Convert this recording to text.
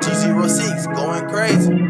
T06 going crazy.